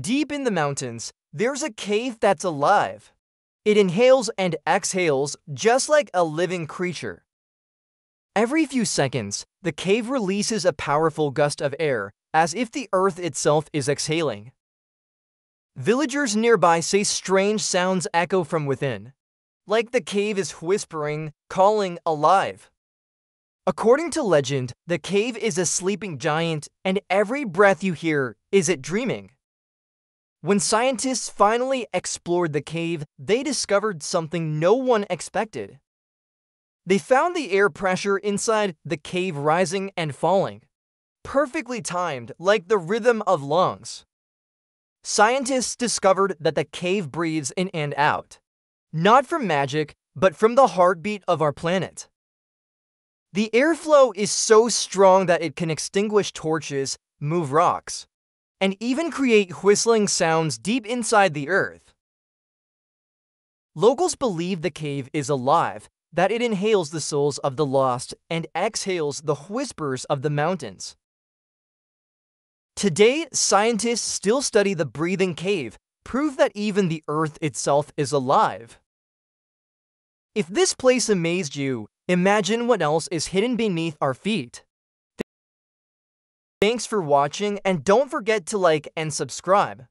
Deep in the mountains, there's a cave that's alive. It inhales and exhales just like a living creature. Every few seconds, the cave releases a powerful gust of air, as if the earth itself is exhaling. Villagers nearby say strange sounds echo from within, like the cave is whispering, calling alive. According to legend, the cave is a sleeping giant, and every breath you hear is it dreaming. When scientists finally explored the cave, they discovered something no one expected. They found the air pressure inside the cave rising and falling, perfectly timed like the rhythm of lungs. Scientists discovered that the cave breathes in and out, not from magic, but from the heartbeat of our planet. The airflow is so strong that it can extinguish torches, move rocks, and even create whistling sounds deep inside the earth. Locals believe the cave is alive, that it inhales the souls of the lost and exhales the whispers of the mountains. Today, scientists still study the breathing cave, prove that even the earth itself is alive. If this place amazed you, imagine what else is hidden beneath our feet. Thanks for watching and don't forget to like and subscribe.